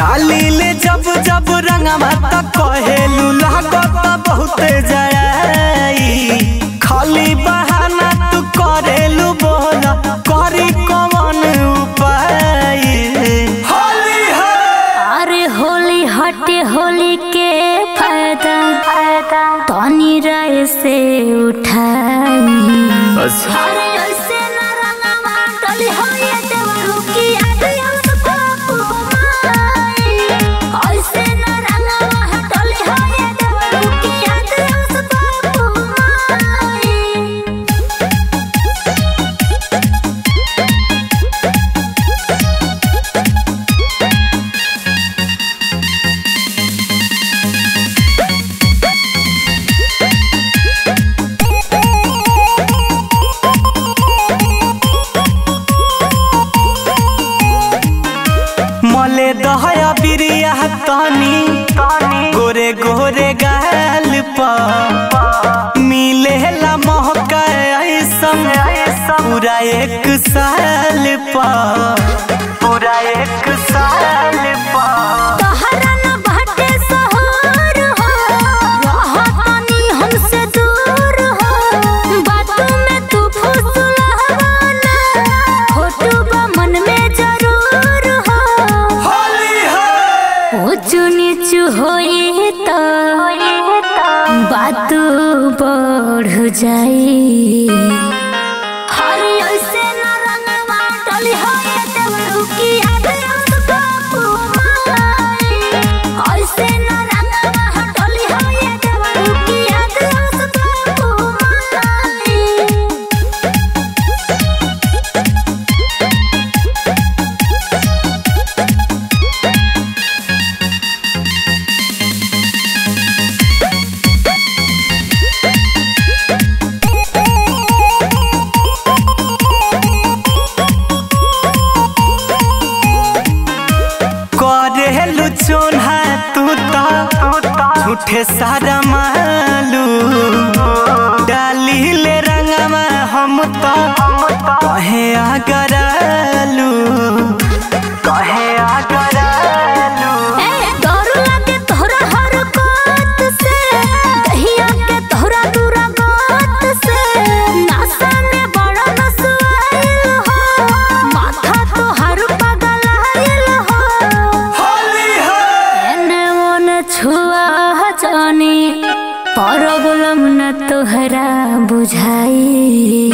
डाली ले जब जब रंग कहेलू बहुत खाली बहाना तू करेलू करी उपाय? होली अरे होली हटे होली के फ़ायदा तनी से उठाई। अच्छा। ले दहया बिरिया तानी। गोरे गोरे गाल मिले ला मौका ऐसन पूरा एक साल पा। पूरा एक साल पा। নিচু নিচু হয়ে তো বাত বড় যায়। लू तू तो। झूठे सारा मालू छुआ जाने पर बोलम न तोहरा बुझाई